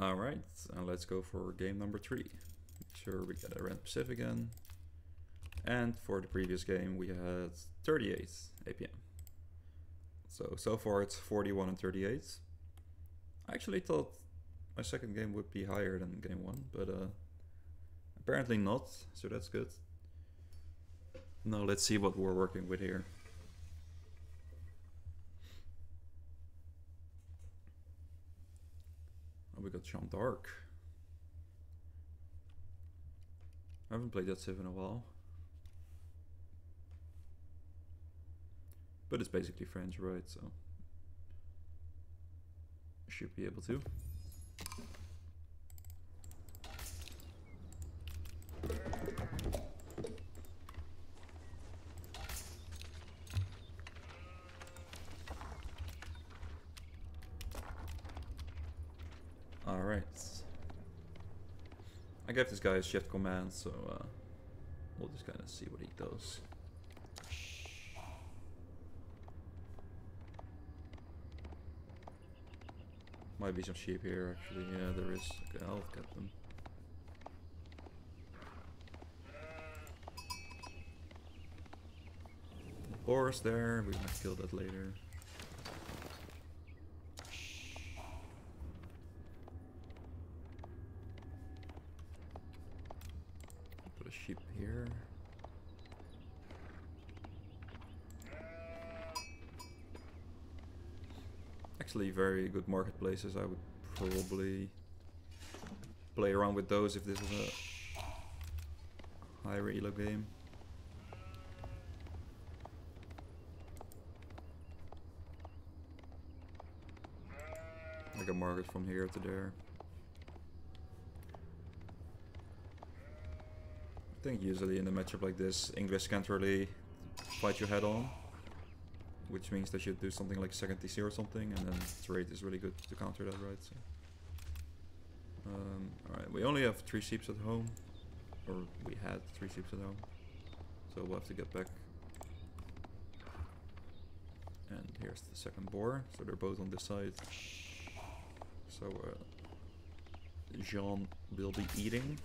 Alright, and let's go for game number three. Make sure we get a Red Pacific again. And for the previous game we had 38 APM. So, so far it's 41 and 38. I actually thought my second game would be higher than game one, but uh, apparently not, so that's good. Now let's see what we're working with here. We got Jeanne d'Arc. I haven't played that Civ in a while. But it's basically French, right? So should be able to. Alright. I gave this guy a shift command, so uh, we'll just kind of see what he does. Might be some sheep here, actually. Yeah, there is. Okay, I'll get them. Horse there, we might kill that later. Put a sheep here. Actually, very good marketplaces. I would probably play around with those if this was a higher elo game. Like a market from here to there. I think usually in a matchup like this, English can't really fight you head on. Which means they should do something like second TC or something, and then trade is really good to counter that, right? So. Um, Alright, we only have three sheeps at home. Or we had three sheeps at home. So we'll have to get back. And here's the second boar, so they're both on this side. So uh, Jeanne will be eating.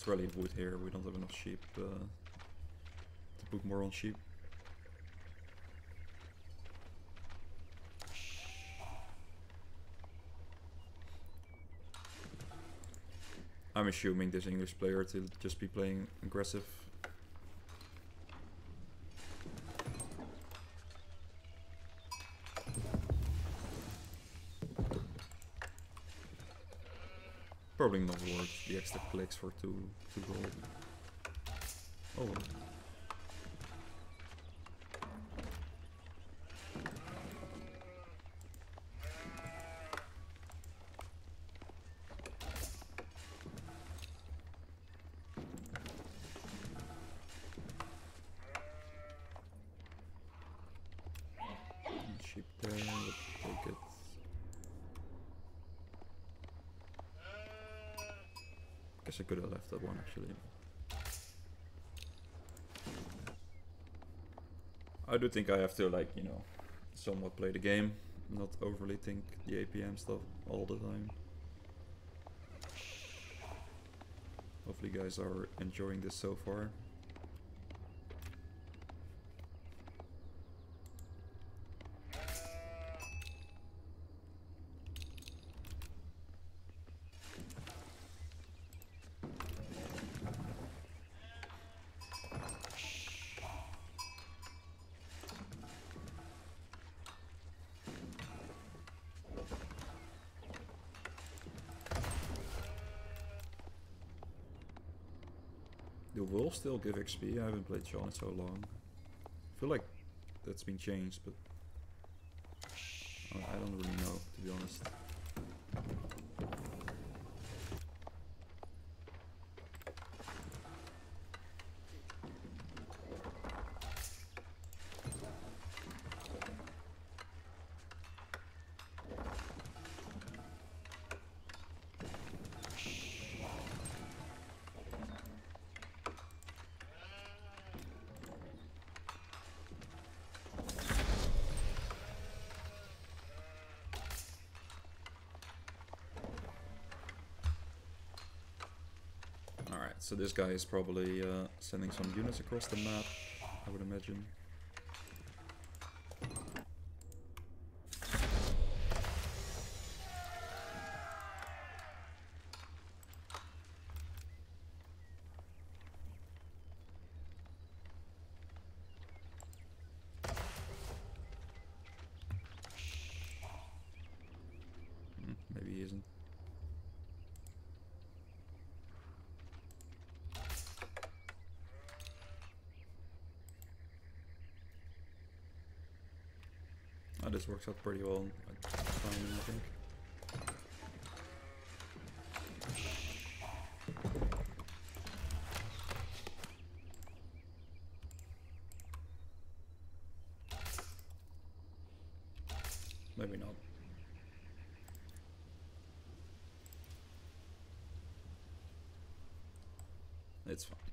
Let's really wood here, we don't have enough sheep uh, to put more on sheep. I'm assuming this English player to just be playing aggressive. Probably not worth the extra clicks for two two gold. Oh well. Sheep there, let's take it. Guess I could have left that one actually. I do think I have to like, you know, somewhat play the game, not overly think the APM stuff all the time. Hopefully you guys are enjoying this so far. Do wolves still give XP? I haven't played Jeanne in so long. I feel like that's been changed, but So this guy is probably uh, sending some units across the map, I would imagine. Hmm, maybe he isn't. Oh, this works out pretty well. timing, I think. Maybe not. It's fine.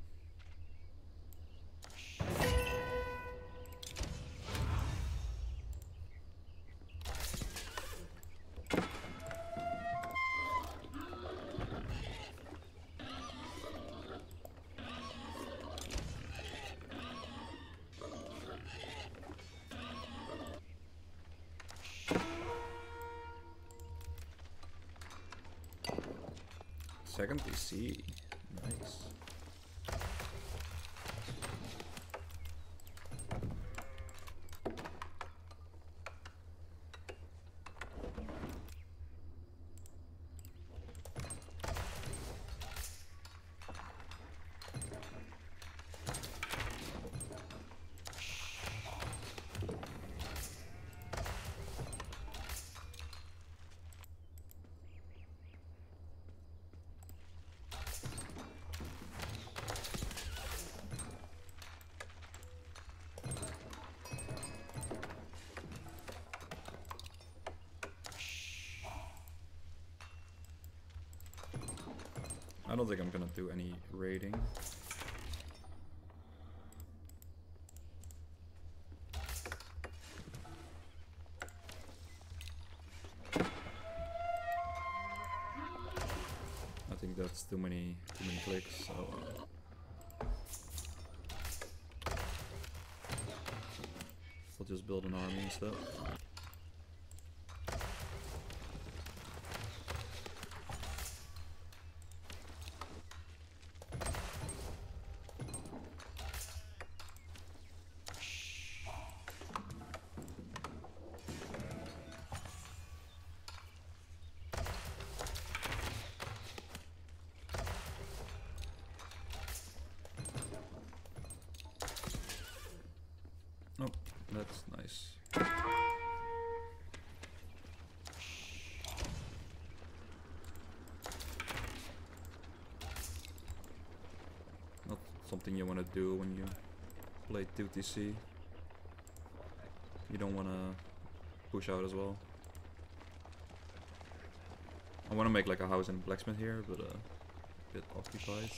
Second TC. Nice. Don't think I'm gonna do any raiding. I think that's too many too many clicks, so uh, we'll just build an army instead. Oh, that's nice. Not something you want to do when you play 2TC. You don't want to push out as well. I want to make like a house and blacksmith here, but uh, a bit occupied.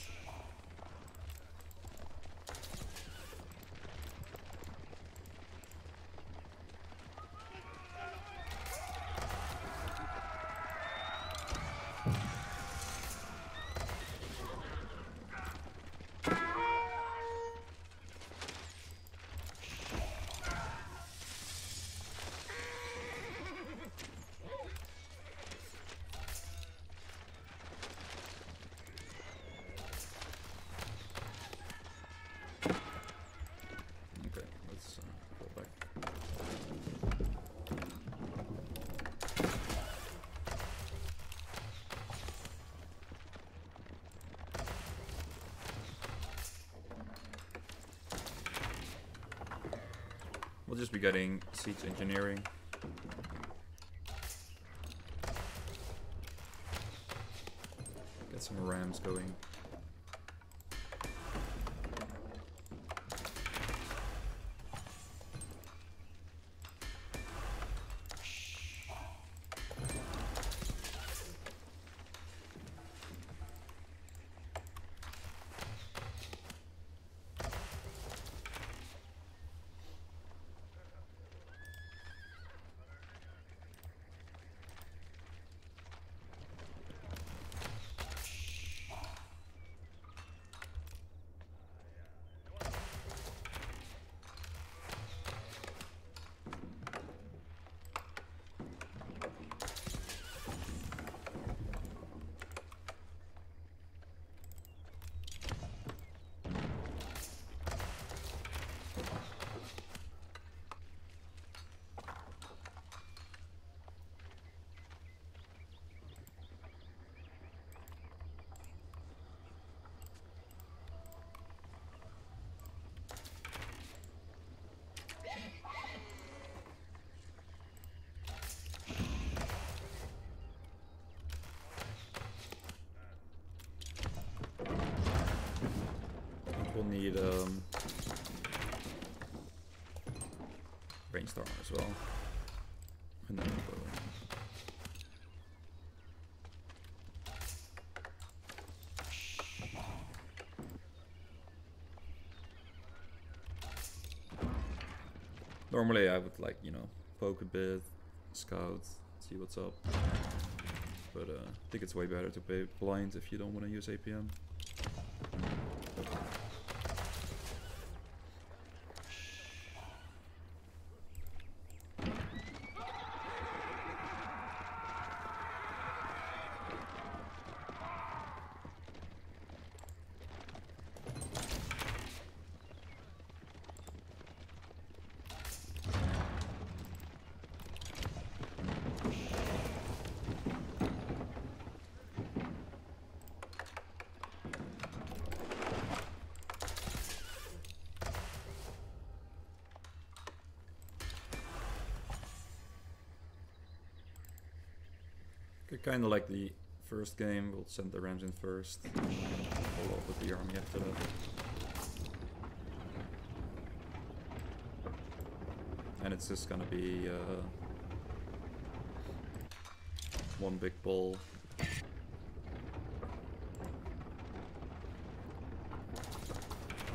Okay, let's uh, go back. We'll just be getting siege engineering. Get some rams going. Need um, armor as well. And then we'll. Normally I would like, you know, poke a bit, scout, see what's up. But uh, I think it's way better to play blind if you don't want to use APM. Kind of like the first game, we'll send the Rams in first, follow up with the army after that. And it's just gonna be uh, one big ball.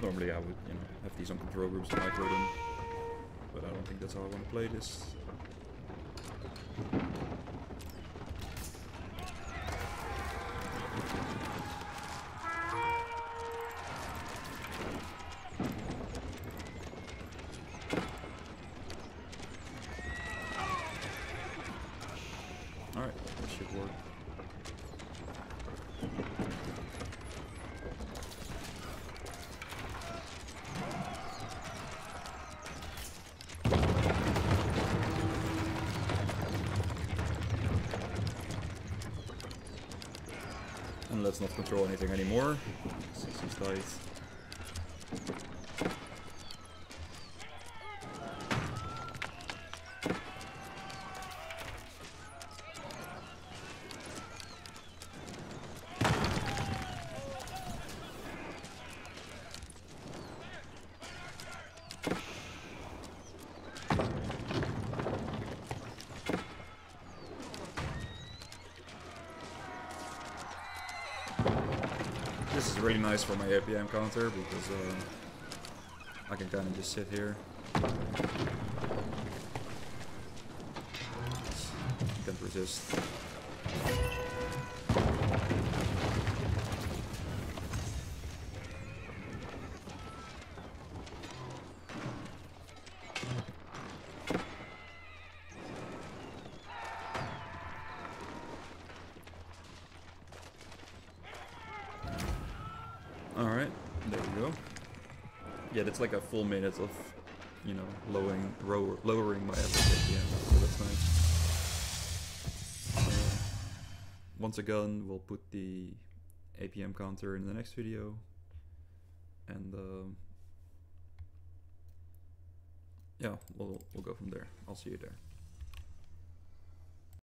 Normally I would, you know, have these on control groups and micro them, but I don't think that's how I want to play this. Alright, that should work. Let's not control anything anymore. This is really nice for my APM counter because uh, I can kind of just sit here. Can't resist. Yeah, that's like a full minute of, you know, lowering lowering my APM, so that's nice. Uh, once again, we'll put the APM counter in the next video. And um, yeah, we'll we'll go from there. I'll see you there.